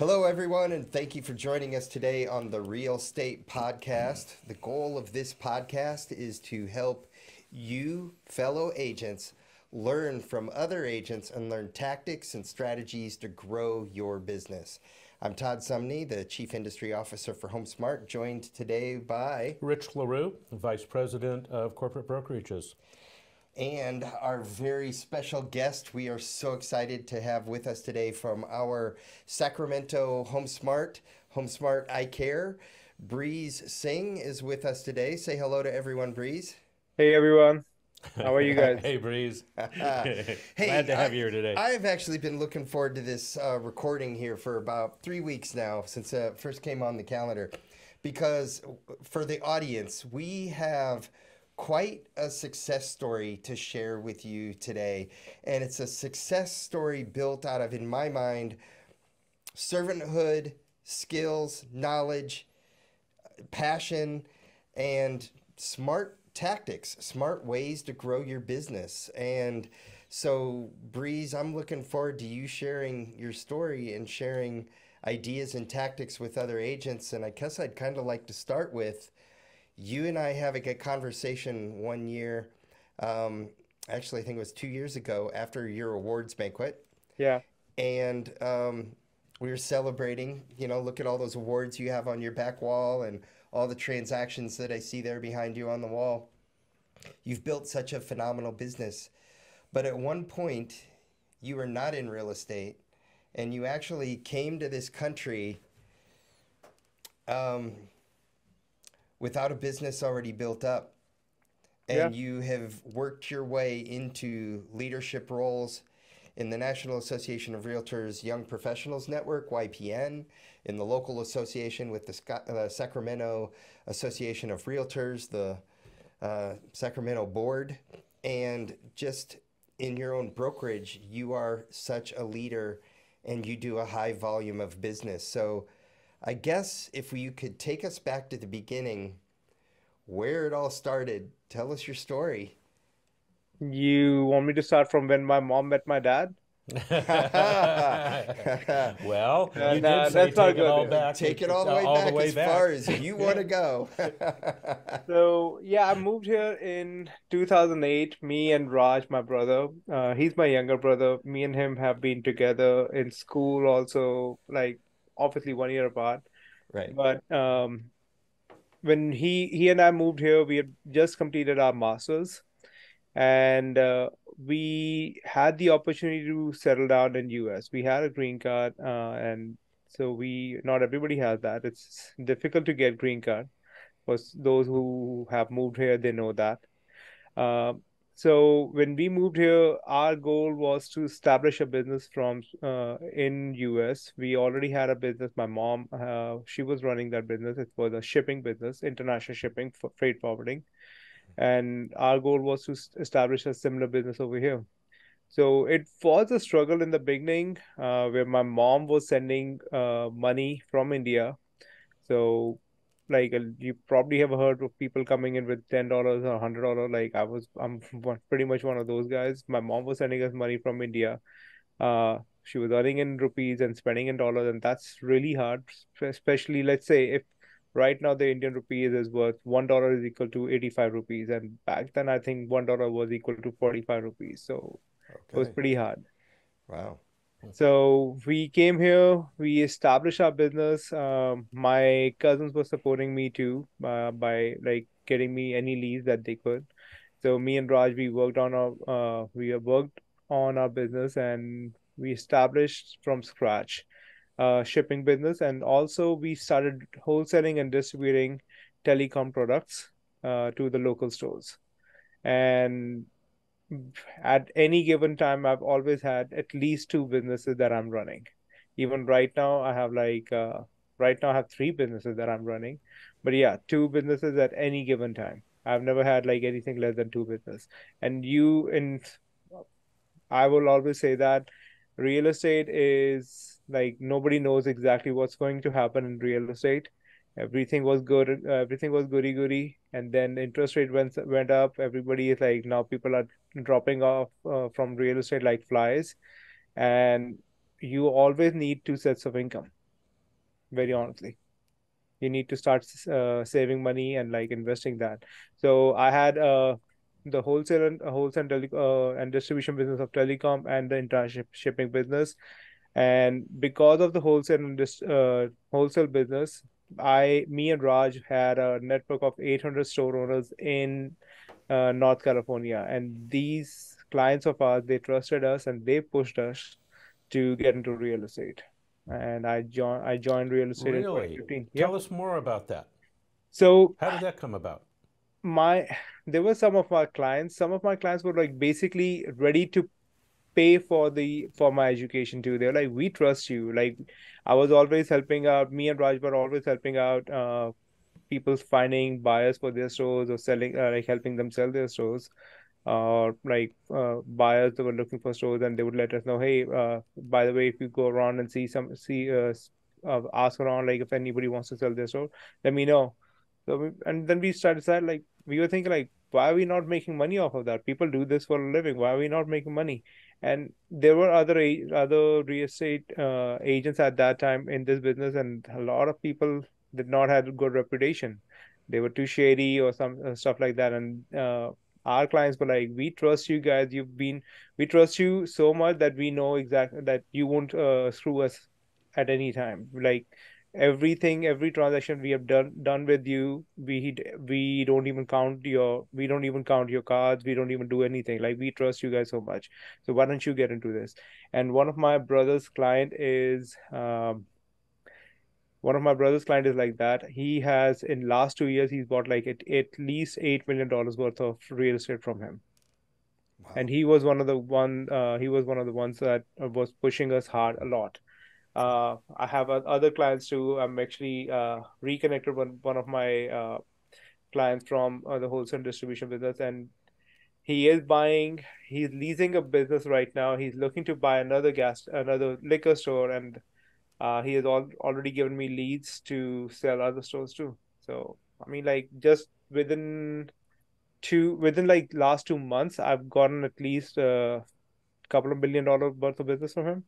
Hello, everyone, and thank you for joining us today on the Real Estate Podcast. The goal of this podcast is to help you, fellow agents, learn from other agents and learn tactics and strategies to grow your business. I'm Todd Sumney, the Chief Industry Officer for HomeSmart, joined today by Rich LaRue, Vice President of Corporate Brokerages. And our very special guest, we are so excited to have with us today from our Sacramento HomeSmart, HomeSmart ICARE. Breeze Singh is with us today. Say hello to everyone, Breeze. Hey, everyone. How are you guys? hey, Breeze. hey, Glad to have I- you here today. I've actually been looking forward to this uh, recording here for about three weeks now since it first came on the calendar. Because for the audience, we have quite a success story to share with you today. And it's a success story built out of, in my mind, servanthood, skills, knowledge, passion, and smart tactics, smart ways to grow your business. And so, Breeze, I'm looking forward to you sharing your story and sharing ideas and tactics with other agents. And I guess I'd kind of like to start with you and I having a conversation one year. Um, actually, I think it was two years ago after your awards banquet Yeah. and um, we were celebrating. You know, look at all those awards you have on your back wall and all the transactions that I see there behind you on the wall. You've built such a phenomenal business, but at one point, you were not in real estate, and you actually came to this country um, without a business already built up. And you have worked your way into leadership roles in the National Association of Realtors Young Professionals Network, YPN, in the local association with the uh, Sacramento Association of Realtors, the uh, Sacramento Board, and just in your own brokerage, you are such a leader and you do a high volume of business. So, I guess if you could take us back to the beginning, where it all started, tell us your story. You want me to start from when my mom met my dad? well, Uh, you nah, did say that's not take it all good. back. Take it all the way all back the way as back. far as you want to go. So, yeah, I moved here in 2008. Me and Raj, my brother, uh, he's my younger brother. Me and him have been together in school also, like obviously one year apart. right. But um, when he he and I moved here, we had just completed our masters, and uh, we had the opportunity to settle down in US. We had a green card, uh, and so we not everybody has that. It's difficult to get green card. For those who have moved here, they know that. Um, so when we moved here, our goal was to establish a business from uh, in US. We already had a business. My mom, uh, she was running that business. It was a shipping business, international shipping, for freight forwarding, and our goal was to establish a similar business over here. So it was a struggle in the beginning, uh, where my mom was sending uh, money from India. So like uh, you probably have heard of people coming in with ten dollars or hundred dollar. Like I was, I'm one- pretty much one of those guys. My mom was sending us money from India. Uh, she was earning in rupees and spending in dollars, and that's really hard. Especially, let's say if right now the Indian rupee is worth one dollar is equal to eighty five rupees, and back then I think one dollar was equal to forty five rupees. So it was pretty hard. Wow. So we came here, we established our business. Um, my cousins were supporting me too, uh, by like getting me any leads that they could. So me and Raj, we worked on our, uh, we have worked on our business and we established from scratch, uh, shipping business, and also we started wholesaling and distributing telecom products, uh, to the local stores. And at any given time, I've always had at least two businesses that I'm running. Even right now, I have like uh, right now I have three businesses that I'm running. But yeah, two businesses at any given time. I've never had like anything less than two business. And you and I will always say that real estate is like nobody knows exactly what's going to happen in real estate. Everything was good, uh, everything was goody goody, and then interest rate went went up. Everybody is like now people are dropping off uh, from real estate like flies, and you always need two sets of income. very honestly you need to start uh, saving money and like investing that so i had uh, the wholesale and uh, wholesale and, tele- uh, and distribution business of telecom and the international shipping business and because of the wholesale and dis- uh, wholesale business i me and raj had a network of 800 store owners in uh, north california and these clients of ours they trusted us and they pushed us to get into real estate and i joined i joined real estate in Really? 2015 Tell Yep. us more about that. so How did that come about? my there were some of my clients some of my clients were like basically ready to pay for the for my education too they're like we trust you like i was always helping out me and raj were always helping out uh people finding buyers for their stores or selling uh, like helping them sell their stores or like uh, buyers that were looking for stores and they would let us know hey uh, by the way if you go around and see some see uh, uh ask around like if anybody wants to sell their store let me know so we, and then we started like we were thinking like why are we not making money off of that? People do this for a living. Why are we not making money? And there were other other real estate uh, agents at that time in this business, and a lot of people did not have a good reputation. They were too shady or some uh, stuff like that. And uh, our clients were like, "We trust you guys. You've been we trust you so much that we know exactly that you won't uh, screw us at any time. Like everything every transaction we have done done with you we we don't even count your we don't even count your cards we don't even do anything. Like we trust you guys so much. So why don't you get into this? And one of my brother's client is um one of my brother's client is like that. He has in last two years he's bought like at, at least eight million dollars worth of real estate from him. Wow. and he was one of the one uh, he was one of the ones that was pushing us hard a lot uh, I have other clients too. I'm actually uh, reconnected with one of my uh, clients from uh, the wholesale distribution business, and he is buying. He's leasing a business right now. He's looking to buy another gas, another liquor store, and uh, he has al already given me leads to sell other stores too. So I mean, like just within two, within like last two months, I've gotten at least a couple of million dollar worth of business from him.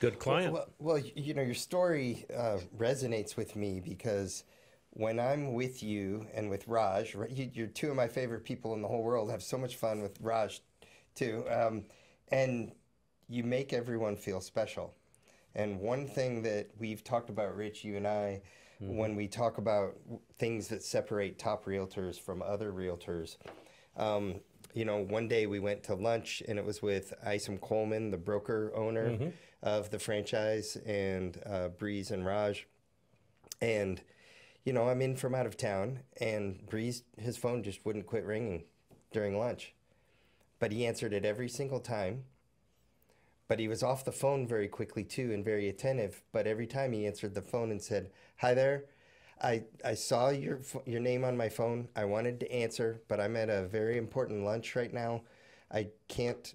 Good client. Well, well, y- you know, your story uh, resonates with me because when I'm with you and with Raj, you- you're two of my favorite people in the whole world. Have so much fun with Raj, too, um, and you make everyone feel special. And one thing that we've talked about, Rich, you and I, when we talk about things that separate top realtors from other realtors, um, you know, one day we went to lunch and it was with Isom Coleman, the broker owner of the franchise, and uh, Breeze and Raj. And, you know, I'm in from out of town, and Breeze, his phone just wouldn't quit ringing during lunch. But he answered it every single time. But he was off the phone very quickly, too, and very attentive. But every time he answered the phone and said, Hi there. I, I saw your your name on my phone. I wanted to answer, but I'm at a very important lunch right now. I can't,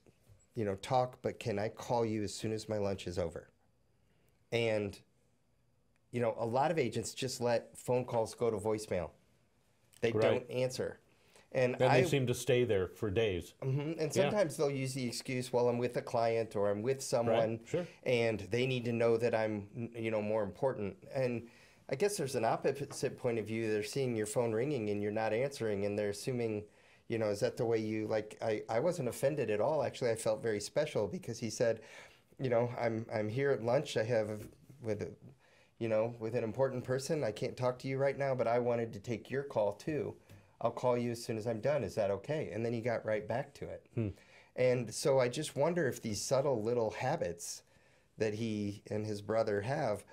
you know, talk, but can I call you as soon as my lunch is over? And, you know, a lot of agents just let phone calls go to voicemail. They Right. don't answer. And Then I they seem to stay there for days. Mhm. And sometimes they'll use the excuse, well, I'm with a client or I'm with someone, sure. and they need to know that I'm, you know, more important. And I guess there's an opposite point of view. They're seeing your phone ringing and you're not answering, and they're assuming, you know, is that the way you like? I, I wasn't offended at all. Actually, I felt very special because he said, you know, I'm I'm here at lunch. I have with, a, you know, with an important person. I can't talk to you right now, but I wanted to take your call too. I'll call you as soon as I'm done. Is that okay? And then he got right back to it. Hmm. And so I just wonder if these subtle little habits that he and his brother have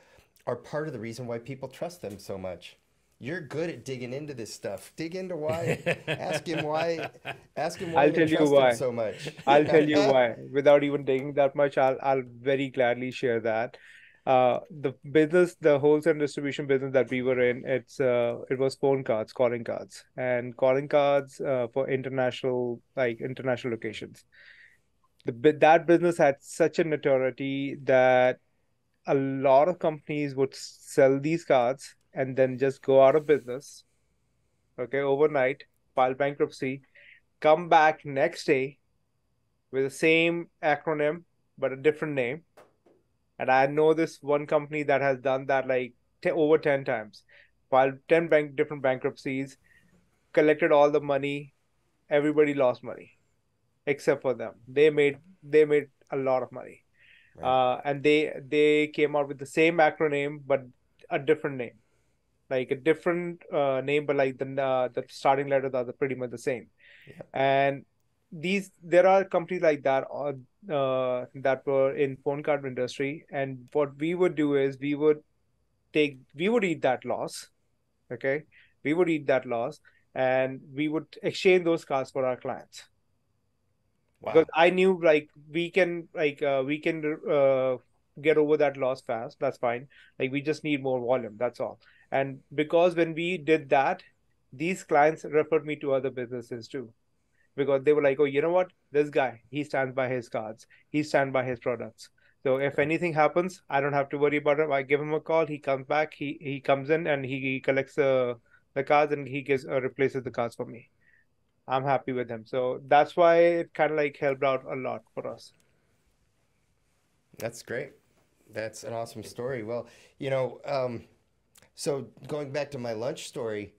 are part of the reason why people trust them so much. You're good at digging into this stuff. Dig into why. ask him why. Ask him why I'll tell you why. so much. I'll tell you why. Without even taking that much, I'll I'll very gladly share that. Uh, the business, the wholesale distribution business that we were in, it's uh, it was phone cards, calling cards, and calling cards uh, for international like international locations. The that business had such a notoriety that a lot of companies would sell these cards and then just go out of business. Okay, overnight, file bankruptcy, come back next day with the same acronym but a different name And I know this one company that has done that like t- over 10 times, filed 10 bank different bankruptcies, collected all the money, everybody lost money except for them. They made they made a lot of money. Right. Uh, and they they came out with the same acronym but a different name. Like a different uh, name but like the uh, the starting letters are pretty much the same. Yeah. and these there are companies like that uh, uh, that were in phone card industry. And what we would do is we would take we would eat that loss okay? We would eat that loss and we would exchange those cards for our clients wow. because i knew like we can like uh, we can uh, get over that loss fast that's fine like we just need more volume that's all and because when we did that these clients referred me to other businesses too because they were like, oh, you know what? This guy, he stands by his cards. He stands by his products. So if anything happens, I don't have to worry about it. I give him a call. He comes back. He he comes in and he, he collects the the cards and he gives uh, replaces the cards for me. I'm happy with him. So that's why it kind of like helped out a lot for us. That's great. That's an awesome story. Well, you know, um, so going back to my lunch story,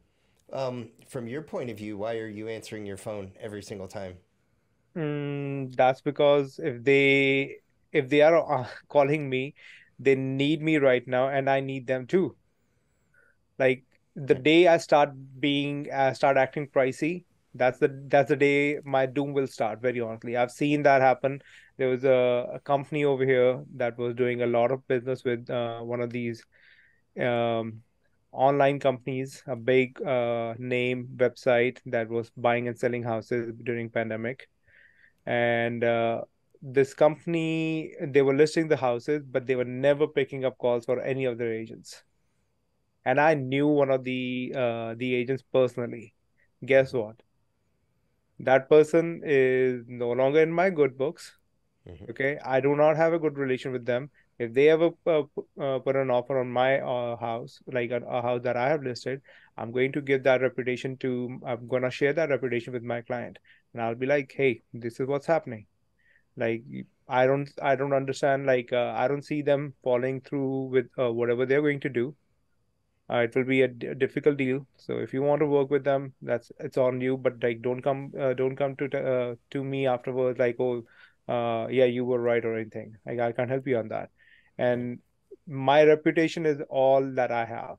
um, from your point of view, why are you answering your phone every single time? Mm, that's because if they if they are uh, calling me, they need me right now, and I need them too. Like the day I start being uh, start acting pricey, that's the that's the day my doom will start. Very honestly, I've seen that happen. There was a, a company over here that was doing a lot of business with uh, one of these um, online companies, a big uh, name website that was buying and selling houses during pandemic, and uh, this company they were listing the houses, but they were never picking up calls for any of their agents. And I knew one of the uh, the agents personally. Guess what? That person is no longer in my good books. Mm-hmm. Okay, I do not have a good relation with them if they ever uh, uh, put an offer on my uh, house like a, a, house that i have listed i'm going to give that reputation to i'm going to share that reputation with my client and i'll be like hey this is what's happening like i don't i don't understand like uh, i don't see them following through with uh, whatever they're going to do uh, it will be a, d- a difficult deal. So if you want to work with them that's it's on you but like don't come don't come to t- to me afterwards like oh yeah you were right or anything. Like i can't help you on that. And my reputation is all that i have.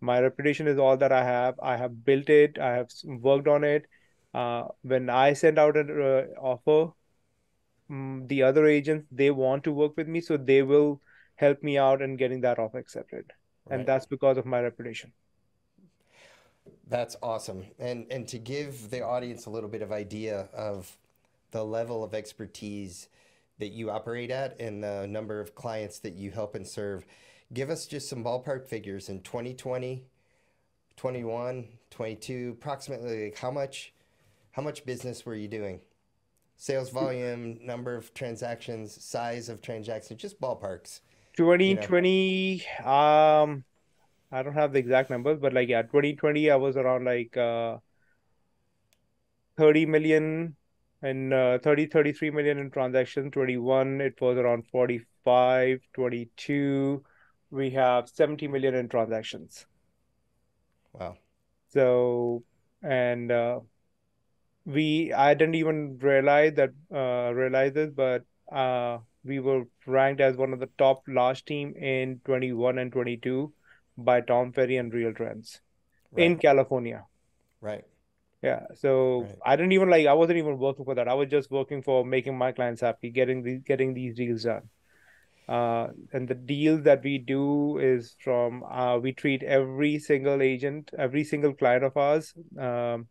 My reputation is all that i have. I have built it. I have worked on it. Uh, when i send out an uh, offer um, the other agents they want to work with me so they will help me out in getting that offer accepted right. and that's because of my reputation that's awesome and and to give the audience a little bit of idea of the level of expertise that you operate at and the number of clients that you help and serve. Give us just some ballpark figures in 2020, 21, 22, approximately like how much how much business were you doing? Sales volume, number of transactions, size of transactions, just ballparks. 2020 you know? um I don't have the exact numbers, but like yeah, 2020 I was around like uh 30 million and uh, 30 33 million in transactions 21 it was around 45 22 we have 70 million in transactions wow so and uh, we i didn't even realize that uh, realize this but uh, we were ranked as one of the top large team in 21 and 22 by tom ferry and real trends right. in california right yeah. So right. I didn't even like I wasn't even working for that. I was just working for making my clients happy, getting these getting these deals done. Uh, and the deals that we do is from uh, we treat every single agent, every single client of ours um,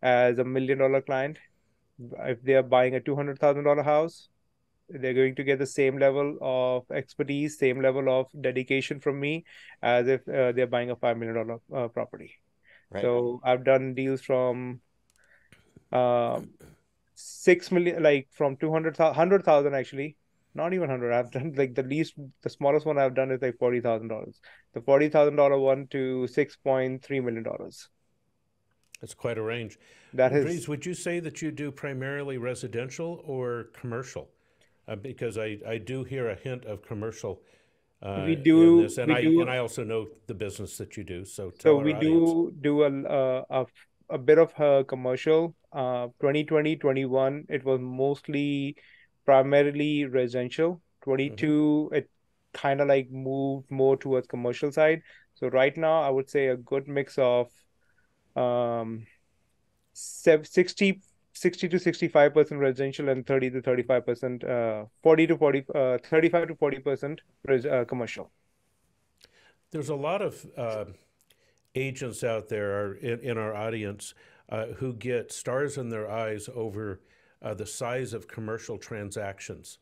as a million dollar client. If they are buying a two hundred thousand dollar house, they're going to get the same level of expertise, same level of dedication from me as if uh, they're buying a five million dollar uh, property. Right. So I've done deals from um, six million, like from 200,000, 100,000 actually, not even 100. I've done like the least, the smallest one I've done is like $40,000. The $40,000 one to $6.3 million. That's quite a range. That is. Breeze, would you say that you do primarily residential or commercial? Uh, because I, I do hear a hint of commercial. Uh, We do- this, and we I do- and I also know the business that you do. So So we audience. do do a uh, a a bit of a commercial. Uh, 2020, 21, it was mostly primarily residential. 22, it kind of like moved more towards commercial side. So right now, I would say a good mix of um, 60, 60 to 65% residential and 30 to 35%, uh, 40 to 40, uh, 35 to 40% res- uh, commercial. There's a lot of uh, agents out there in, in our audience uh, who get stars in their eyes over uh, the size of commercial transactions.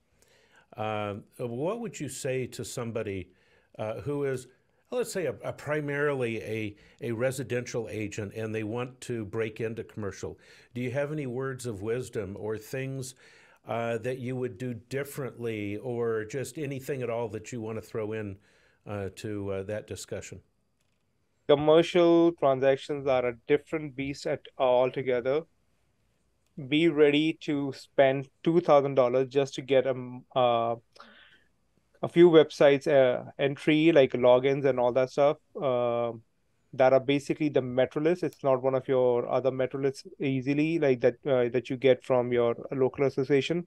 What would you say to somebody uh, who is, let's say, a, a primarily a, a residential agent and they want to break into commercial? Do you have any words of wisdom or things uh, that you would do differently or just anything at all that you want to throw in uh, to uh, that discussion? commercial transactions are a different beast at altogether. Be ready to spend two thousand dollars just to get a uh, a few websites uh, entry like logins and all that stuff uh, that are basically the Metrolist. It's not one of your other Metrolists easily like that uh, that you get from your local association.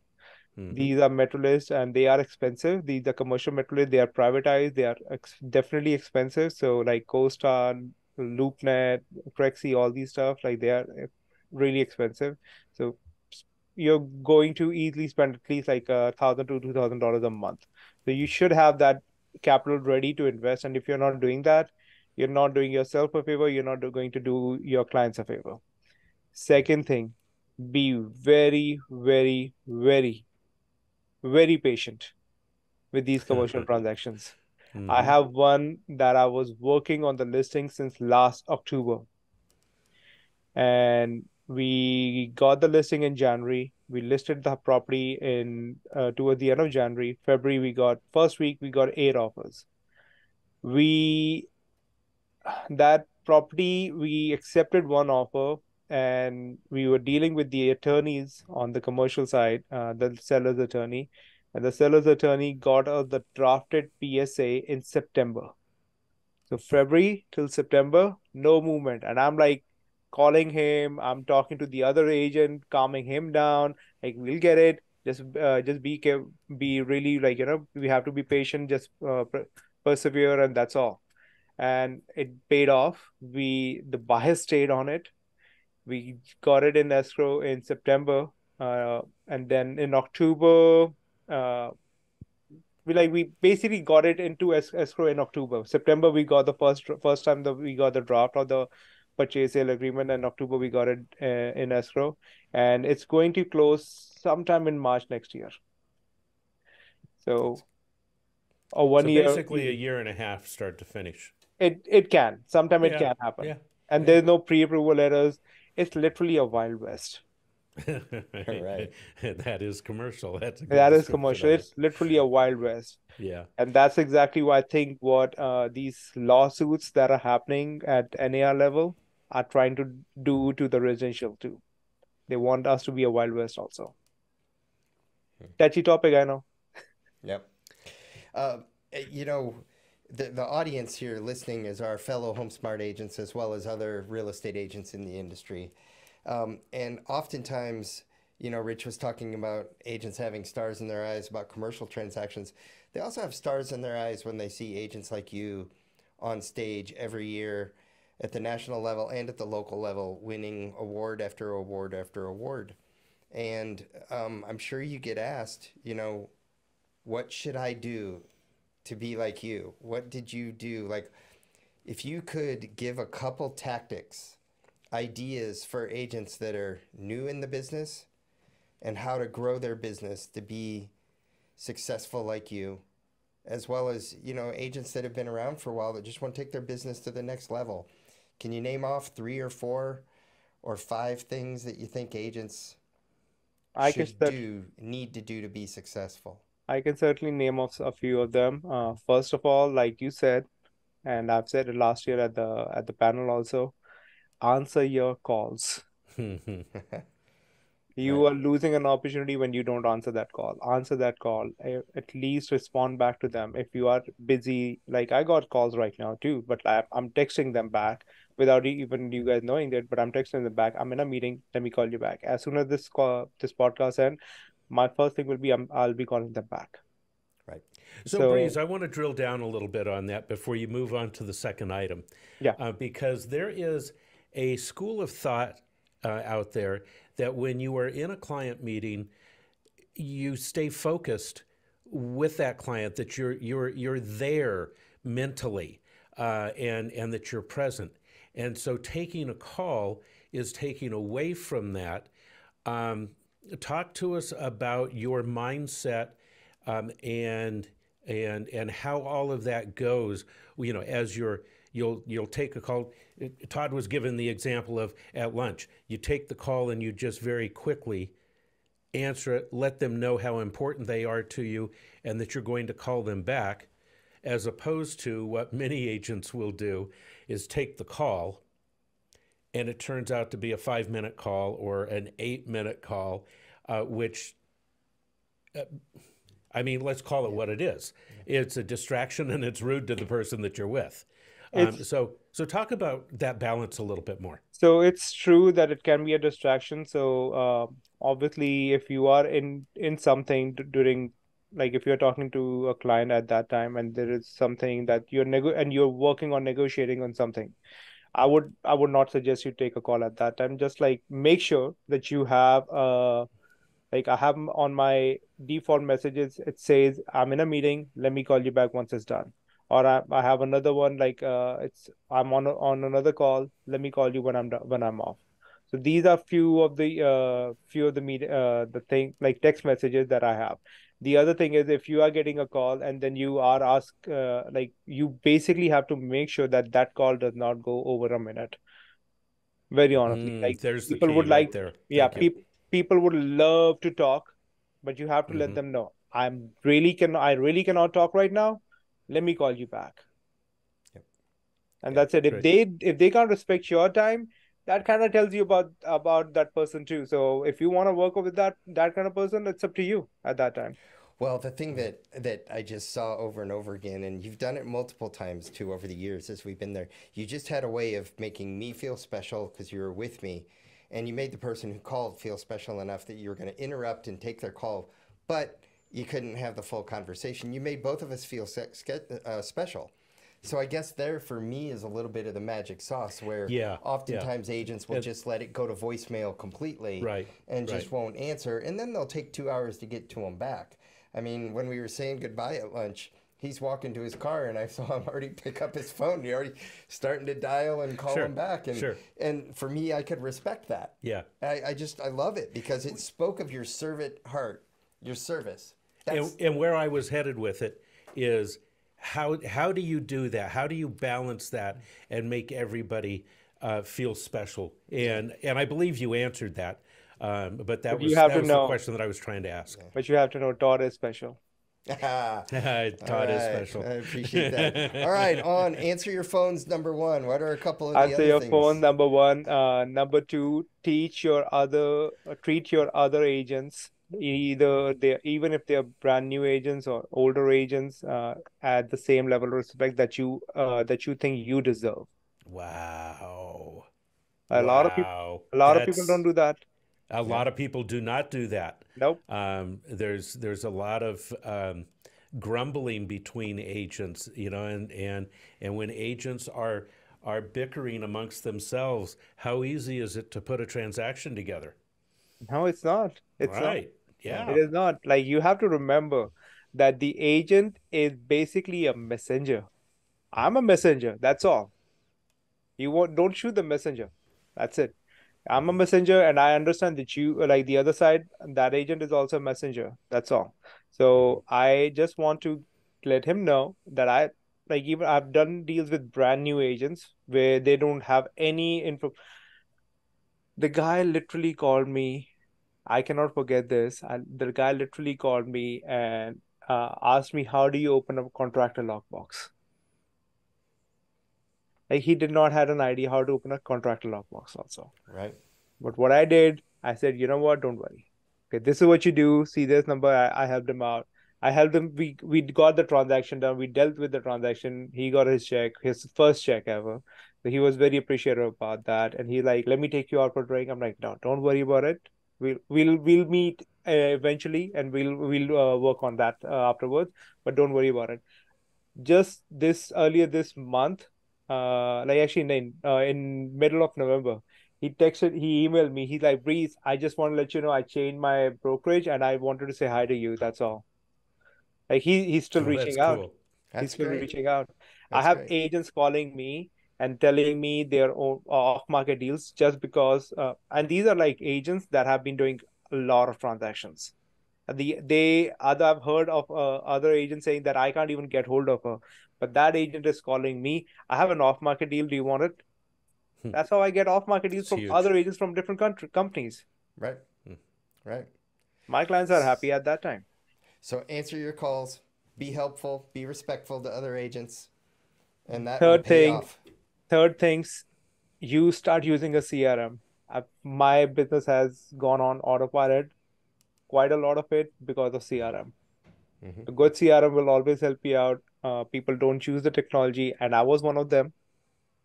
Mhm. These are Metrolists and they are expensive. These are commercial Metrolists. They are privatized. They are ex- definitely expensive. So like CoStar, LoopNet, Crexi, all these stuff, like they are uh, really expensive. So you're going to easily spend at least like a thousand to two thousand dollars a month. So you should have that capital ready to invest. And if you're not doing that, you're not doing yourself a favor. You're not going to do your clients a favor. Second thing, be very, very, very, very patient with these commercial transactions. I Mhm. have one that I was working on the listing since last October. And we got the listing in January. We listed the property in uh, toward the end of January. February, we got first week we got eight offers. We that property we accepted one offer and we were dealing with the attorneys on the commercial side, uh, the seller's attorney, and the seller's attorney got us the drafted PSA in September. So February till September, no movement, and I'm like calling him. I'm talking to the other agent, calming him down. Like we'll get it. Just, uh, just be be really like you know we have to be patient. Just uh, persevere, and that's all. And it paid off. We the buyer stayed on it. We got it in escrow in September, uh, and then in October, uh, we like we basically got it into escrow in October. September we got the first first time that we got the draft or the purchase sale agreement, and October we got it uh, in escrow, and it's going to close sometime in March next year. So, a one so year. basically a year and a half, start to finish. It it can sometime it Yeah, can happen, Yeah. and yeah. there's no pre-approval letters. It's literally a wild west. Right. that is commercial. That's a good That is commercial. of. It's literally a wild west. Yeah. And that's exactly why I think what uh, these lawsuits that are happening at NAR level are trying to do to the residential too. They want us to be a wild west also. Touchy topic, I know. Yep. Uh, you know, the the audience here listening is our fellow HomeSmart agents as well as other real estate agents in the industry, um, and oftentimes, you know, Rich was talking about agents having stars in their eyes about commercial transactions. They also have stars in their eyes when they see agents like you on stage every year at the national level and at the local level, winning award after award after award. And um, I'm sure you get asked, you know, what should I do to be like you? What did you do? Like, if you could give a couple tactics, ideas for agents that are new in the business and how to grow their business to be successful like you, as well as, you know, agents that have been around for a while that just want to take their business to the next level. Can you name off three or four or five things that you think agents I should do, need to do to be successful? I can certainly name off a few of them. Uh, first of all, like you said, and I've said it last year at the at the panel also, answer your calls. You are losing an opportunity when you don't answer that call. Answer that call. At least respond back to them. If you are busy, like I got calls right now too, but I, I'm texting them back without even you guys knowing that. But I'm texting them back. I'm in a meeting. Let me call you back. As soon as this call, this podcast end, my first thing will be I'm, I'll be calling them back. Right. So, So- Breeze, I want to drill down a little bit on that before you move on to the second item. Yeah. Uh, because there is a school of thought uh, out there that when you are in a client meeting, you stay focused with that client, that you're you're you're there mentally, uh, and and that you're present. And so, taking a call is taking away from that. Um, talk to us about your mindset um, and and and how all of that goes. You know, as you're you'll you'll take a call. Todd was given the example of at lunch. You take the call and you just very quickly answer it. Let them know how important they are to you and that you're going to call them back, as opposed to what many agents will do is take the call. And it turns out to be a five minute call or an eight minute call, uh, which I mean, let's call it what it is. It's a distraction and it's rude to the person that you're with. Um, so, so talk about that balance a little bit more. So it's true that it can be a distraction. So uh, obviously, if you are in in something during, like if you're talking to a client at that time and there is something that you're nego and you're working on negotiating on something, I would I would not suggest you take a call at that time. Just like make sure that you have uh like I have on my default messages it says I'm in a meeting. Let me call you back once it's done. Or I, I have another one like uh it's I'm on on another call. Let me call you when I'm done, when I'm off. So these are few of the uh few of the media uh the thing like text messages that I have. The other thing is if you are getting a call and then you are asked uh, like you basically have to make sure that that call does not go over a minute. Very honestly, Mm, like there's people key would right like there. yeah, peop people would love to talk, but you have to let Mhm. them know I'm really can I really cannot talk right now. Let me call you back. Yep. And Yeah, that's it. If they if they can't respect your time, that kind of tells you about about that person too. So if you want to work with that that kind of person, it's up to you at that time. Well, the thing that that I just saw over and over again, and you've done it multiple times too over the years as we've been there. You just had a way of making me feel special because you were with me, and you made the person who called feel special enough that you were going to interrupt and take their call, but you couldn't have the full conversation. You made both of us feel uh, special. So I guess there for me is a little bit of the magic sauce where Yeah, yeah. oftentimes agents will And- just let it go to voicemail completely Right, and just right. won't answer, and then they'll take two hours to get to him back. I mean, when we were saying goodbye at lunch, he's walking to his car, and I saw him already pick up his phone. He already starting to dial and call Sure, him back, and sure. and for me, I could respect that. Yeah. I, I just I love it because it spoke of your servant heart, your service. And, and where I was headed with it is how how do you do that? How do you balance that and make everybody uh, feel special? And and I believe you answered that, um, but that But you was have that to was know- the question that I was trying to ask. But you have to know Todd is special. All Todd is special. I appreciate that. All right, on answer your phones. Number one. What are a couple of the Answer other your things? phone. Number one. Uh, number two. Teach your other. Uh, treat your other agents. Either they, even if they're brand new agents or older agents, uh, at the same level of respect that you, uh, that you think you deserve. Wow. A lot of people, a lot of people don't do that. A lot of people do not do that. Nope. Um, there's there's a lot of um, grumbling between agents, you know, and and and when agents are are bickering amongst themselves, how easy is it to put a transaction together? No, it's not. It's not. right. Yeah. It is not. Like you have to remember that the agent is basically a messenger. I'm a messenger. That's all. You won't don't shoot the messenger. That's it. I'm a messenger, and I understand that you like the other side. That agent is also a messenger. That's all. So I just want to let him know that I like even I've done deals with brand new agents where they don't have any info. The guy literally called me I cannot forget this. And the guy literally called me and uh, asked me, "How do you open a contractor lockbox?" Like he did not had an idea how to open a contractor lockbox also. Right. But what I did, I said, you know what? Don't worry. Okay, this is what you do. See this number. I, I helped him out. I helped him. We we got the transaction done. We dealt with the transaction. He got his check, his first check ever. So he was very appreciative about that. And he like, let me take you out for a drink. I'm like, no, don't worry about it. We'll we'll we'll meet uh, eventually, and we'll we'll uh, work on that uh, afterwards. But don't worry about it. Just this earlier this month, uh, like actually in uh, in middle of November, he texted, he emailed me. He's like, Breeze, I just want to let you know I changed my brokerage and I wanted to say hi to you. That's all. Like he he's still Oh, reaching that's out. cool. That's he's still great. reaching out. That's I have great. agents calling me and telling me their own off market deals just because, uh, and these are like agents that have been doing a lot of transactions. The they other I've heard of uh, other agents saying that I can't even get hold of her, but that agent is calling me. I have an off market deal. Do you want it? Hmm. That's how I get off market deals It's from huge. other agents from different country companies. Right. Hmm. Right. My clients are happy at that time. So answer your calls, be helpful, be respectful to other agents, and that Third thing- off. Third things you start using a crm i my business has gone on autopilot quite a lot of it because of crm Mhm. a good crm will always help you out uh, people don't choose the technology and i was one of them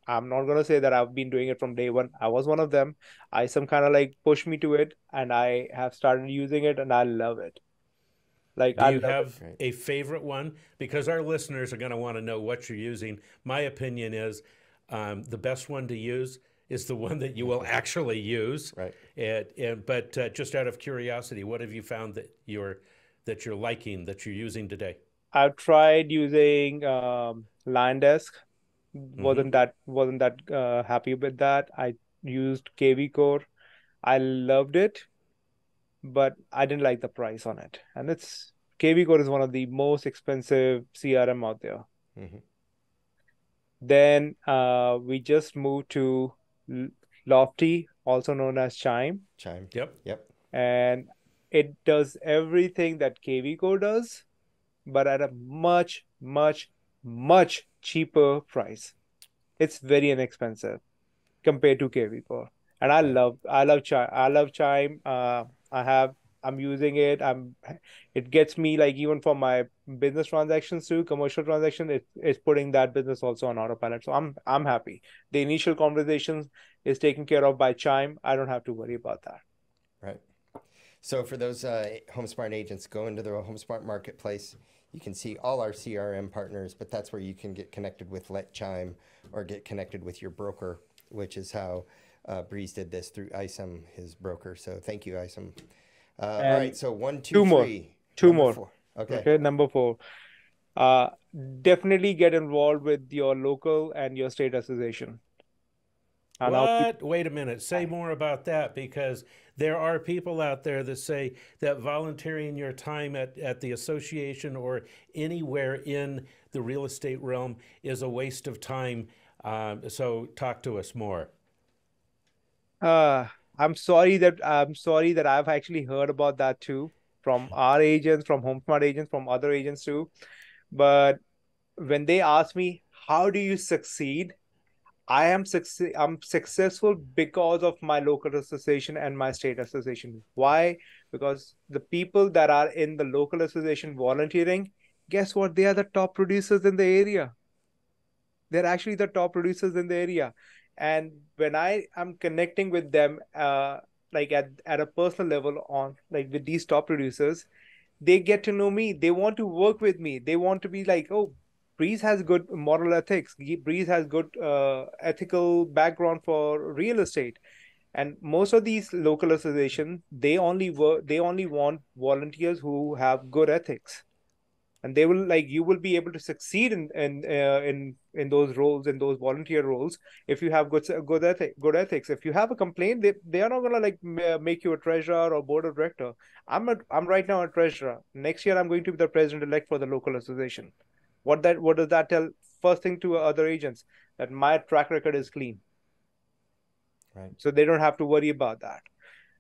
i'm not going to say that i've been doing it from day one i was one of them i some kind of like pushed me to it and i have started using it and i love it like Do i you love it. have a favorite one? Because our listeners are going to want to know what you're using. My opinion is um, the best one to use is the one that you will actually use. Right. And, and but uh, just out of curiosity, what have you found that you're that you're liking that you're using today? I've tried using um, LionDesk. wasn't that wasn't that uh, happy with that. I used KV Core. I loved it, but I didn't like the price on it. And it's KV Core is one of the most expensive CRM out there. Mhm. Then uh, we just moved to Lofty, also known as Chime, Chime. Yep. Yep. and it does everything that KV Core does, but at a much, much, much cheaper price. It's very inexpensive compared to KV Core. And I love I love Chime. I love Chime. Uh, I have I'm using it. I'm it gets me like even for my business transactions too, commercial transactions, it, it's putting that business also on autopilot. So I'm I'm happy. The initial conversations is taken care of by Chime. I don't have to worry about that. Right. So for those uh, HomeSmart agents, go into the HomeSmart marketplace. You can see all our CRM partners, but that's where you can get connected with Let Chime or get connected with your broker, which is how uh, Breeze did this through ISOM, his broker. So thank you, ISOM. Uh, all And right. So one, two, two more. three. Two Number more. four. Okay. Okay, number four. Uh, definitely get involved with your local and your state association. And I'll keep- What? Wait a minute. Say more about that because there are people out there that say that volunteering your time at, at the association or anywhere in the real estate realm is a waste of time. Um, so talk to us more. Uh, I'm sorry that I'm sorry that I've actually heard about that too from our agents, from HomeSmart agents, from other agents too. But when they ask me, how do you succeed? I am succe- I'm successful because of my local association and my state association. Why? Because the people that are in the local association volunteering, guess what? They are the top producers in the area. They're actually the top producers in the area and when i am connecting with them uh like at at a personal level on like with these top producers they get to know me. They want to work with me. They want to be like oh breeze has good moral ethics. Breeze has good uh, ethical background for real estate. And most of these local associations they only work they only want volunteers who have good ethics and they will like you will be able to succeed in in uh, in in those roles in those volunteer roles if you have good good ethic good ethics. If you have a complaint they, they are not going to like make you a treasurer or board of director. I'm a, i'm right now a treasurer. Next year i'm going to be the president elect for the local association. What that what does that tell? First thing to other agents that my track record is clean. Right. so they don't have to worry about that.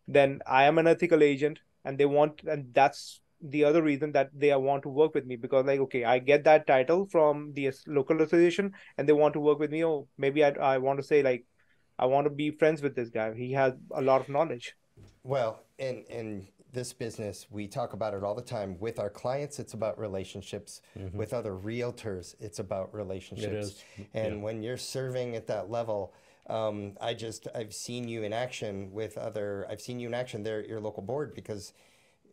Then i am an ethical agent and they want and that's the other reason that they want to work with me because like okay i get that title from the local association and they want to work with me oh maybe i, I want to say like i want to be friends with this guy he has a lot of knowledge Well, in in this business, we talk about it all the time. With our clients, it's about relationships. With other realtors, it's about relationships. is, And when you're serving at that level, um, I just I've seen you in action with other. I've seen you in action there at your local board because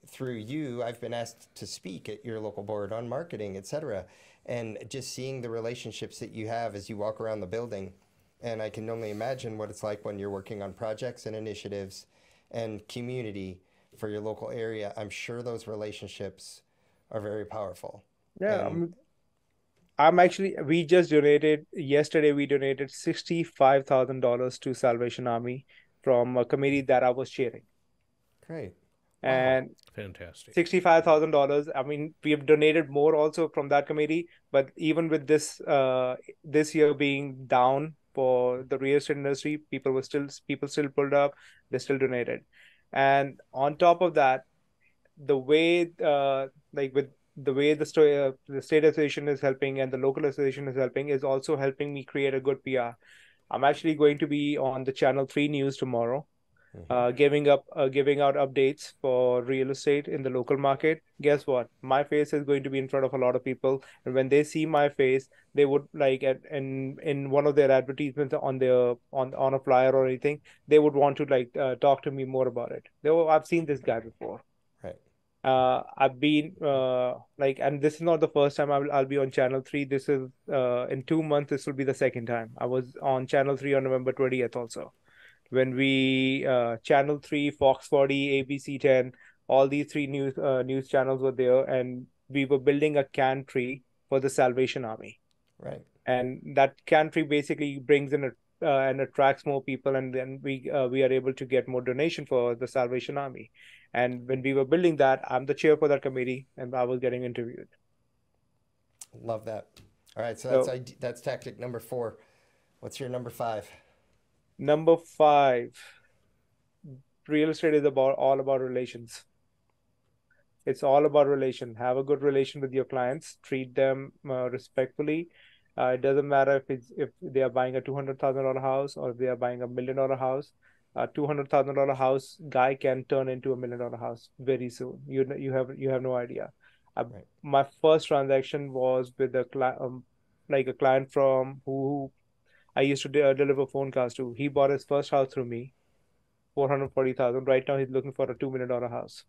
through you, I've been asked to speak at your local board on marketing, et cetera. And just seeing the relationships that you have as you walk around the building. And I can only imagine what it's like when you're working on projects and initiatives and community for your local area. I'm sure those relationships are very powerful. Yeah, And- I'm, actually, we just donated, yesterday we donated $65,000 to Salvation Army from a committee that I was chairing. Great. And Fantastic. $65,000. I mean, we have donated more also from that committee, but even with this uh this year being down for the real estate industry, people were still people still pulled up, they still donated. And on top of that, the way uh like with the way the sto- uh, the state association is helping and the local association is helping is also helping me create a good PR. I'm actually going to be on the Channel 3 news tomorrow uh, giving up uh, giving out updates for real estate in the local market. Guess what? My face is going to be in front of a lot of people. And when they see my face they would like at in in one of their advertisements on their on on a flyer or anything they would want to like uh, talk to me more about it. They were, i've seen this guy before. Right. uh i've been uh like and this is not the first time I'll, I'll be on channel 3 this is uh in two months this will be the second time. I was on channel 3 on november 20th also when we uh, channel 3 fox 40 abc 10 all these three news uh, news channels were there and we were building a can tree for the salvation army Right. and that can tree basically brings in a uh, and attracts more people and then we uh, we are able to get more donation for the salvation army and when we were building that i'm the chair for that committee and i was getting interviewed Love that. All right. So So- that's ide- that's tactic number four. What's your number five? Number 5 real estate is about all about relations. It's all about relation. Have a good relation with your clients. Treat them uh, respectfully. Uh, it doesn't matter if it's if they are buying a $200000 house or if they are buying a million dollar house. A $200000 house guy can turn into a million dollar house very soon. You you have you have no idea. Uh, Right. my first transaction was with a client um, like a client from who I used to de- uh, deliver phone calls to. He bought his first house through me, four hundred forty thousand. Right now, he's looking for a two million dollar house.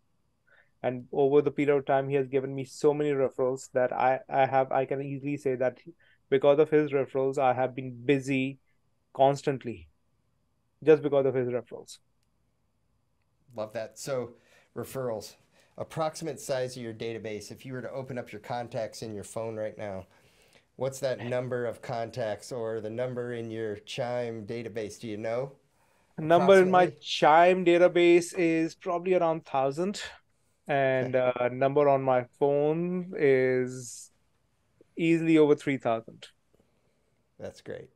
And over the period of time, he has given me so many referrals that I I have I can easily say that because of his referrals, I have been busy constantly, just because of his referrals. Love that. So, referrals, approximate size of your database. If you were to open up your contacts in your phone right now, what's that number of contacts or the number in your Chime database? Do you know? Number in my Chime database is probably around thousand, and uh, number on my phone is easily over three thousand. That's great.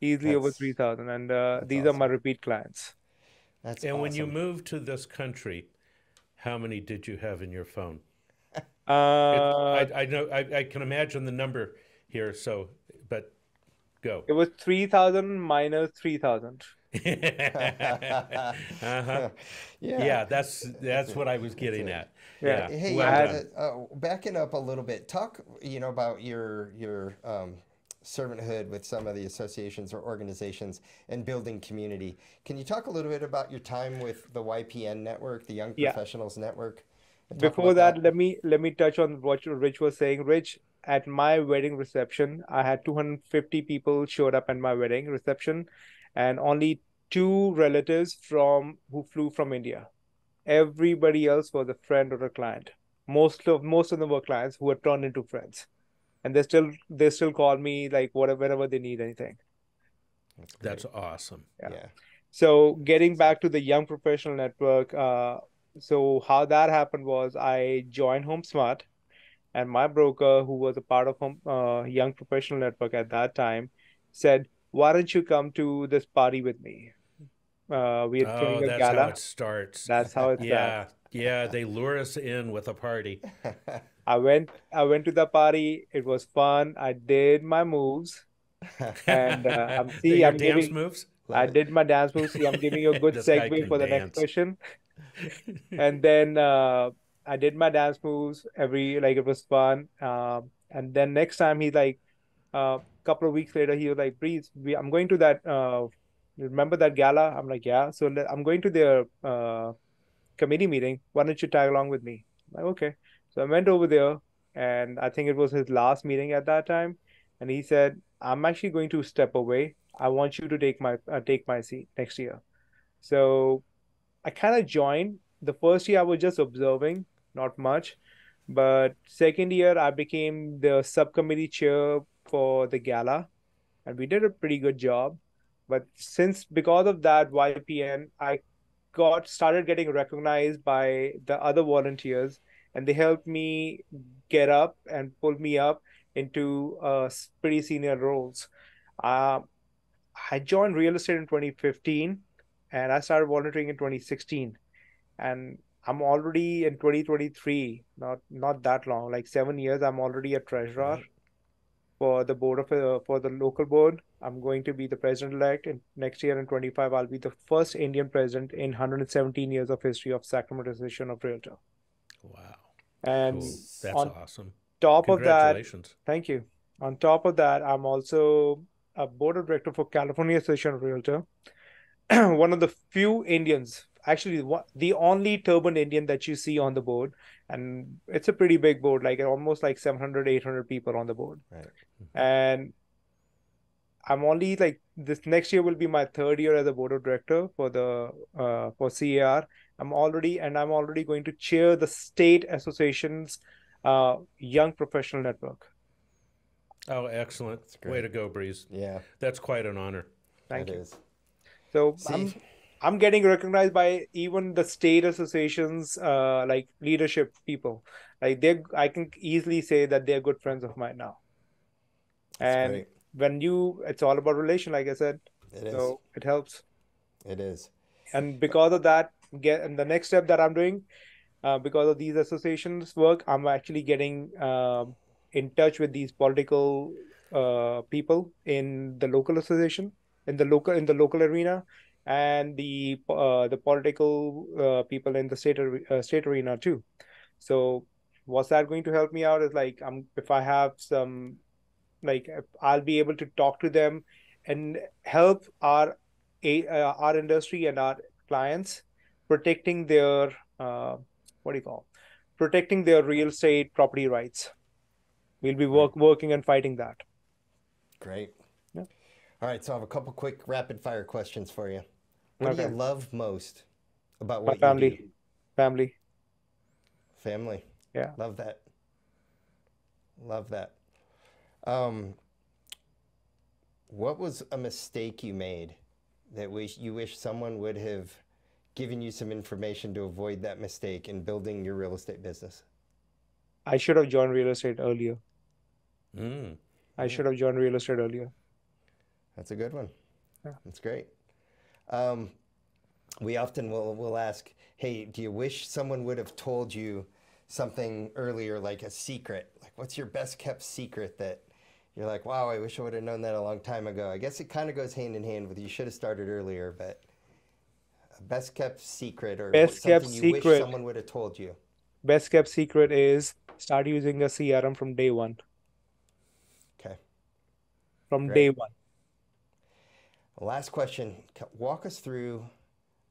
easily over 3000 and uh, that's these are my repeat clients That's And when you moved to this country, how many did you have in your phone? It- uh, I, I know I, I can imagine the number here. So, but go. it was 3000 minus 3000 uh-huh. yeah. Yeah, that's that's what I was getting at. Yeah. Yeah, Hey, well had- uh, backing up a little bit, talk you know about your your um, servanthood with some of the associations or organizations and building community. Can you talk a little bit about your time with the YPN network, the Young Yeah. Professionals Network? before about that let me let me touch on what rich was saying rich at my wedding reception i had 250 people showed up at my wedding reception and only two relatives from who flew from india everybody else was a friend or a client most of most of them were clients who had turned into friends and they still they still call me like whatever whenever they need anything That's. That's awesome. Yeah. yeah. So getting back to the Young Professional Network, uh, so how that happened was I joined HomeSmart, and my broker, who was a part of Home uh, Young Professional Network at that time, said, "Why don't you come to this party with me?" Uh, we are Oh, throwing a that's how it starts. That's how it's done. Yeah, yeah. They lure us in with a party. I went. I went to the party. It was fun. I did my moves. And, uh, I'm- see, Your I'm dance giving- moves. I it. did my dance moves. See, I'm giving you a good This segue can for the dance. next question. And then uh, I did my dance moves every like it was fun. Um, and then next time he like a uh, couple of weeks later he was like, "Breeze, we, I'm going to that. Uh, remember that gala?" I'm like, "Yeah." So I'm going to their uh, committee meeting. Why don't you tag along with me? I'm like, okay. So I went over there, and I think it was his last meeting at that time. And he said, "I'm actually going to step away. I want you to take my uh, take my seat next year." So I kind of joined. The first year I was just observing, not much. But second year I became the subcommittee chair for the gala, and we did a pretty good job. But since because of that YPN, I got started getting recognized by the other volunteers, and they helped me get up and pull me up into uh, pretty senior roles. Uh, I joined real estate in 2015 and I started volunteering in 2016 and I'm already in 2023 not not that long like 7 years I'm already a treasurer Right. for the board of uh, for the local board I'm going to be the president elect and next year in 25 I'll be the first Indian president in 117 years of history of Sacramento Association of Realtor Wow. and Cool. That's on awesome. top of that Congratulations. Thank you. On top of that, I'm also a board of director for California Association of Realtor. One of the few Indians, actually, the only turban Indian that you see on the board. And it's a pretty big board, like almost like 700, 800 people on the board. Right. And I'm only like this next year will be my third year as a board of director for the uh, for CAR. I'm already and I'm already going to chair the state association's uh, young professional network. Oh, excellent. Way to go, Breeze. Yeah, That's quite an honor. Thank it you. is. So See, I'm I'm getting recognized by even the state associations, uh, like leadership people. Like they, I can easily say that they're good friends of mine now. that's And great. when you, it's all about relation, like I said. It is. So it helps. It is. And because of that, get and the next step that I'm doing, uh, because of these associations work, I'm actually getting um, in touch with these political uh, people in the local association, in the local in the local arena, and the uh, the political uh, people in the state uh, state arena too. So what's that going to help me out is like I'm if I have some like if I'll be able to talk to them and help our a uh, our industry and our clients protecting their uh, what do you call protecting their real estate property rights. We'll be work, working and fighting that. Great. Yeah. All right, so I have a couple quick rapid fire questions for you. What do you love most about My what you family, do? family. Family. Yeah. Love that. Love that. Um, what was a mistake you made that wish you wish someone would have given you some information to avoid that mistake in building your real estate business? I should have joined real estate earlier. Mm. I should have joined real estate earlier. That's a good one. Yeah. That's great. Um, we often will will ask, "Hey, do you wish someone would have told you something earlier, like a secret? Like, what's your best kept secret that you're like, wow, I wish I would have known that a long time ago." I guess it kind of goes hand in hand with you should have started earlier, but a best kept secret or Best kept something you wish secret. someone would have told you. Best kept secret is start using a CRM from day one. Okay. From Great. day one. Last question. Walk us through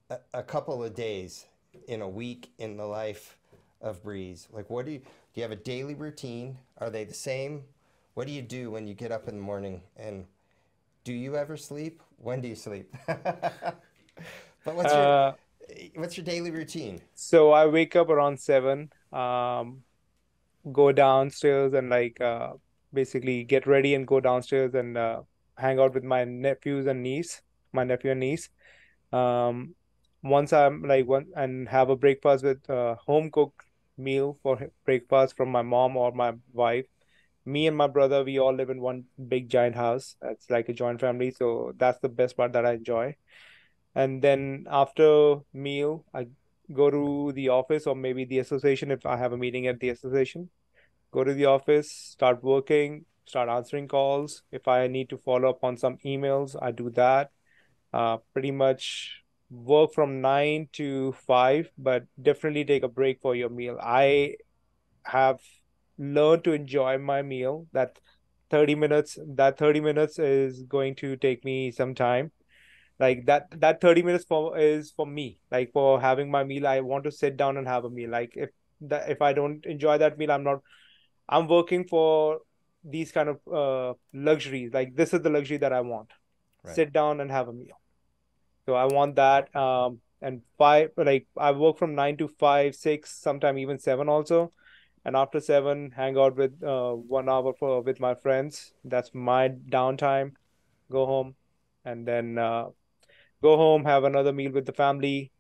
a, a couple of days in a week in the life of Breeze. Like, what do you do? You have a daily routine? Are they the same? What do you do when you get up in the morning? And do you ever sleep? When do you sleep? but what's your Uh, what's your daily routine? So I wake up around seven, um, go downstairs and like uh, basically get ready and go downstairs and uh, hang out with my nephews and niece, my nephew and niece. Um, once I'm like one and have a breakfast with uh, home cooked meal for breakfast from my mom or my wife. Me and my brother, we all live in one big giant house. It's like a joint family, so that's the best part that I enjoy. And then after meal, I go to the office or maybe the association if I have a meeting at the association. Go to the office, start working, start answering calls. If I need to follow up on some emails, I do that. Uh, pretty much work from nine to five, but definitely take a break for your meal. I have learned to enjoy my meal. That 30 minutes, that 30 minutes is going to take me some time. Like that, that 30 minutes for is for me. Like for having my meal, I want to sit down and have a meal. Like if that if I don't enjoy that meal, I'm not. I'm working for these kind of uh, luxuries. Like this is the luxury that I want. Right. Sit down and have a meal. So I want that. Um, and five, like I work from nine to five, six, sometime even seven also. And after seven, hang out with uh, one hour for with my friends. That's my downtime. Go home, and then uh, go home, have another meal with the family,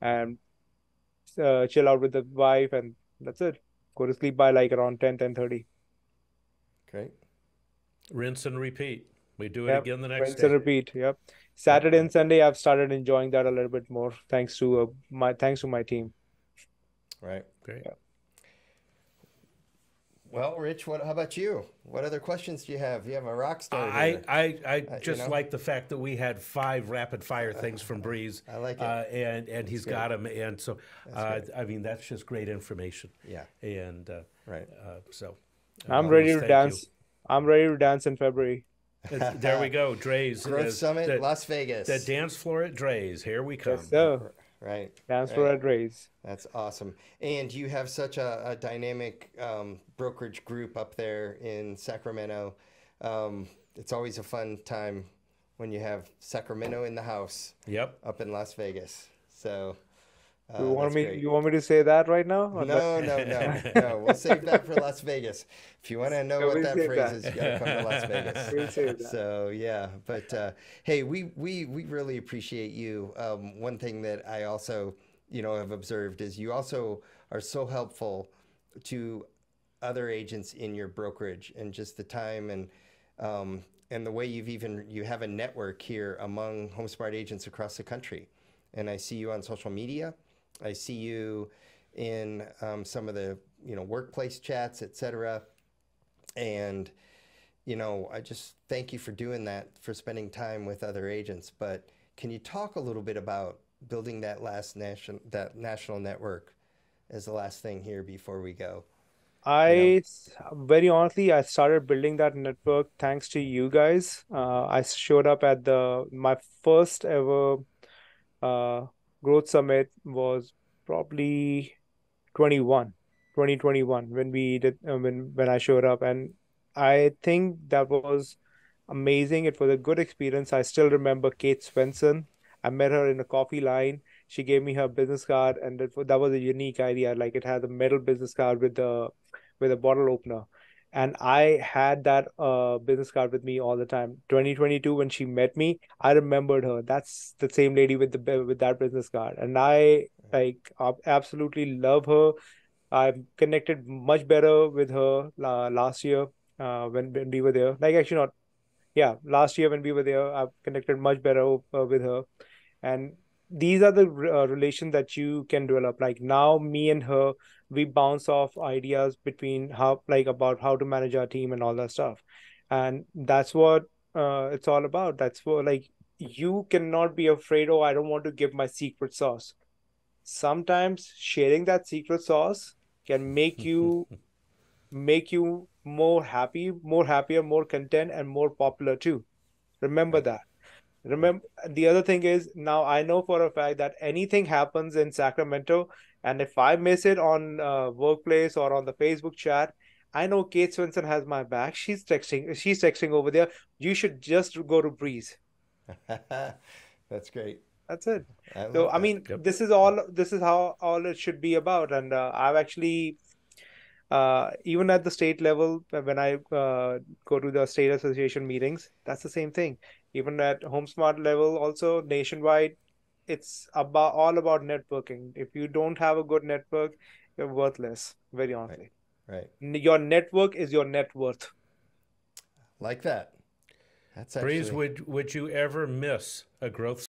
and uh, chill out with the wife, and that's it. Go to sleep by like around 10, 10 30. Great. Rinse and repeat. We do it Yep, again the next Rinse day. and repeat. Yep. Saturday and Sunday, I've started enjoying that a little bit more, thanks to uh, my thanks to my team. Right. Great. Yeah. Well, Rich, what? How about you? What other questions do you have? You have a rock star I, here. I, I Uh, you just know? like the fact that we had five rapid fire things from Breeze. I like it. Uh, and and he's good. got them. And so, uh. I mean, that's just great information. yeah. And uh, Right. uh, so, I'm ready to thank dance. I'm ready to dance in February. There we go. Dre's. Growth Summit, the, Las Vegas. the dance floor at Dre's. Here we come. Yes, sir. right. Dance for Right. Red Rays. That's awesome. And you have such a, a dynamic um, brokerage group up there in Sacramento. Um, it's always a fun time when you have Sacramento in the house Yep. up in Las Vegas. So, uh, you want me? great. You want me to say that right now? No, no, no, no. We'll save that for Las Vegas. If you want to know No, what that phrase that. is, you got to come to Las Vegas. We'll save that. So yeah, but uh, hey, we we we really appreciate you. Um, one thing that I also you know have observed is you also are so helpful to other agents in your brokerage and just the time and um, and the way you've even you have a network here among HomeSmart agents across the country. And I see you on social media. I see you in um, some of the you know workplace chats, etc. And you know, I just thank you for doing that, for spending time with other agents. But can you talk a little bit about building that last nation, that national network, as the last thing here before we go? I s- very honestly, I started building that network thanks to you guys. Uh, I showed up at the my first ever uh, growth summit was probably 21, 2021 when we did uh, when when I showed up, and I think that was amazing. It was a good experience. I still remember Kate Swenson. I met her in a coffee line. She gave me her business card, and that, that was a unique idea. Like it had a metal business card with the with a bottle opener. And I had that uh, business card with me all the time. 2022, when she met me, I remembered her. That's the same lady with the with that business card, and I like absolutely love her. I've connected much better with her uh, last year uh, when when we were there. Like actually not, yeah, last year when we were there, I've connected much better uh, with her, and these are the uh, relations that you can develop. Like now, me and her, we bounce off ideas between how like about how to manage our team and all that stuff, and that's what uh, it's all about. That's for like you cannot be afraid. Oh, I don't want to give my secret sauce. Sometimes sharing that secret sauce can make you make you more happy, more happier, more content, and more popular too. Remember that. Remember, the other thing is now I know for a fact that anything happens in Sacramento, and if I miss it on uh, workplace or on the Facebook chat, I know Kate Swenson has my back. She's texting, she's texting over there. You should just go to Breeze. That's great. That's it. I So love I mean, Yep. this is all this is how all it should be about. And uh, I've actually uh, even at the state level, when I uh, go to the state association meetings, that's the same thing. Even at HomeSmart level, also nationwide, it's about all about networking. If you don't have a good network, you're worthless, very honestly. right. N- Your network is your net worth. Like that. That's Breeze, would would you ever miss a growth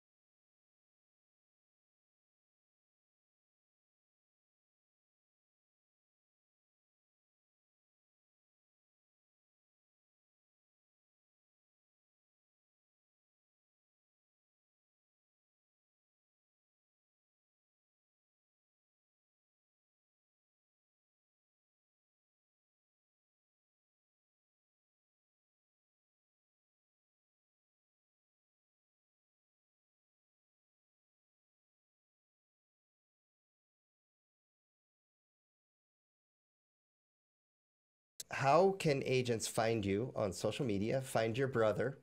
how can agents find you on social media, find your brother,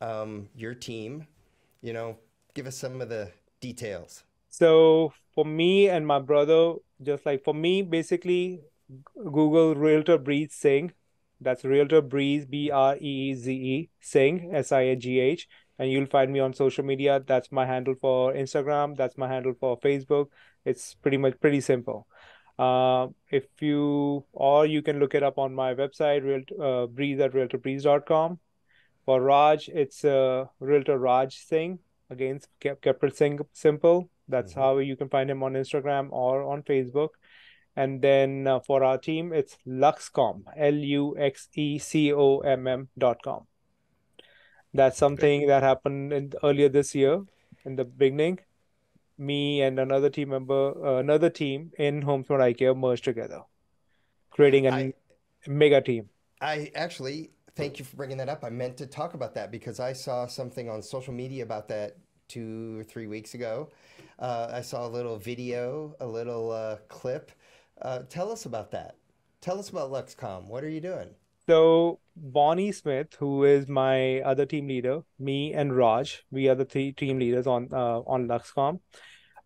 um, your team? You know, give us some of the details. So for me and my brother, just like for me, basically, Google Realtor Breeze Singh. That's Realtor Breeze, B R E E Z E, Singh, S I A G H. And you'll find me on social media. That's my handle for Instagram. That's my handle for Facebook. It's pretty much pretty simple. Uh, if you, or you can look it up on my website, real, uh, breeze at realtorbreeze.com. For Raj, it's uh, Realtor Raj Singh. Again, kept, kept it simple. That's mm-hmm. how you can find him on Instagram or on Facebook. And then uh, for our team, it's LuxeComm, L U X E C O M M dot com. That's something that happened in, earlier this year in the beginning. Me and another team member, uh, another team in HomeSmart ICARE merged together, creating a I, mega team. I actually thank you for bringing that up. I meant to talk about that because I saw something on social media about that two or three weeks ago. Uh, I saw a little video, a little uh, clip uh, tell us about that. Tell us about LuxeComm. What are you doing? So Bonnie Smith, who is my other team leader, me and Raj, we are the three team leaders on uh, on LuxeComm.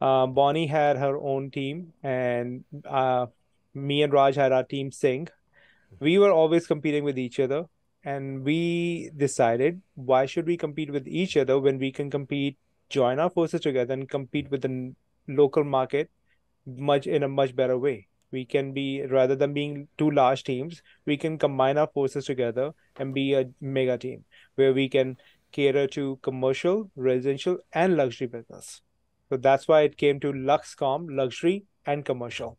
Uh, Bonnie had her own team, and uh, me and Raj had our team Singh. We were always competing with each other, and we decided why should we compete with each other when we can compete, join our forces together, and compete with the local market much in a much better way we can be rather than being two large teams we can combine our forces together and be a mega team where we can cater to commercial residential and luxury business. So that's why it came to LuxeComm luxury and commercial.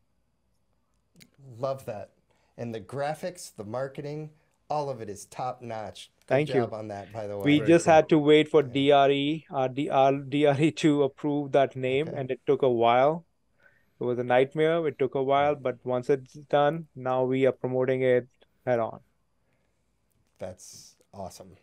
Love that. And the graphics the marketing all of it is top notch Good Thank you. on that, by the way. We Very just cool. had to wait for DRE, our, our DRE to approve that name, okay. and it took a while it was a nightmare. It took a while, but once it's done, now we are promoting it head on. That's awesome.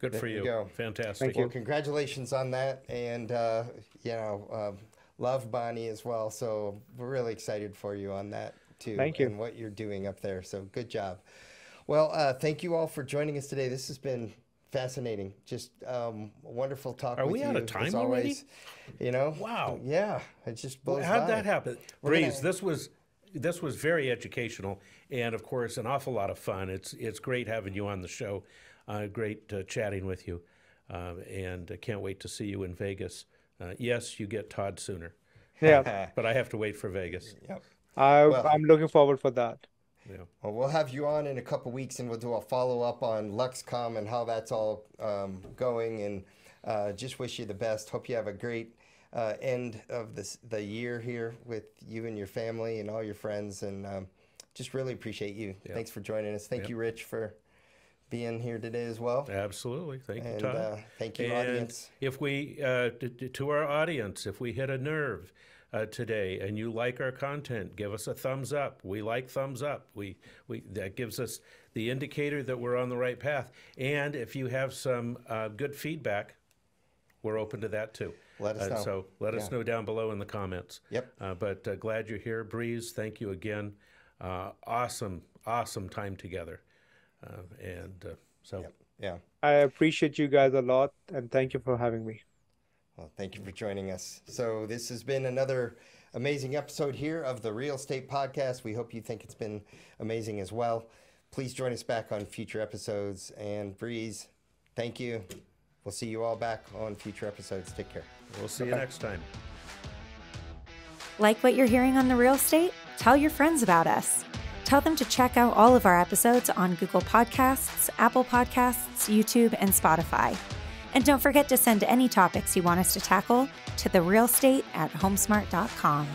Good there for you. you. Go. Fantastic. Thank well, you. congratulations on that, and uh, you know, uh, love Bonnie as well. So we're really excited for you on that too. Thank you. And what you're doing up there. So good job. Well, uh, thank you all for joining us today. This has been fascinating. Just um, wonderful talk. Are we out of time already? You know. Wow. Yeah, it just blows. Well, how'd that happen? We're Breeze, gonna... this was this was very educational and of course an awful lot of fun. It's it's great having you on the show. Uh, great uh, chatting with you, uh, and I can't wait to see you in Vegas. Uh, yes, you get Todd sooner. Yeah, but I have to wait for Vegas. Yep. I, well, I'm looking forward for that. Yeah. Well, we'll have you on in a couple weeks, and we'll do a follow up on LuxeComm and how that's all um, going. And uh, just wish you the best. Hope you have a great uh, end of this the year here with you and your family and all your friends. And um, just really appreciate you. Yep. Thanks for joining us. Thank yep. you, Rich, for being here today as well. Absolutely. Thank and, you, Todd. Uh, thank you, and audience. If we, uh, to, to our audience, if we hit a nerve, uh, today and you like our content, give us a thumbs up. We like thumbs up. We, we that gives us the indicator that we're on the right path. And if you have some uh, good feedback, we're open to that too. Let us uh, know. So let yeah. us know down below in the comments. Yep. Uh, but uh, glad you're here, Breeze. Thank you again. Uh, awesome, awesome time together. and so. Yep. Yeah. I appreciate you guys a lot, and thank you for having me. Well, thank you for joining us. So, this has been another amazing episode here of the Real Estate Podcast. We hope you think it's been amazing as well. Please join us back on future episodes. And Breeze, thank you. We'll see you all back on future episodes. Take care. We'll see Bye-bye. you next time. Like what you're hearing on the real estate? Tell your friends about us. Tell them to check out all of our episodes on Google Podcasts, Apple Podcasts, YouTube, and Spotify. And don't forget to send any topics you want us to tackle to therealestate at homesmart.com.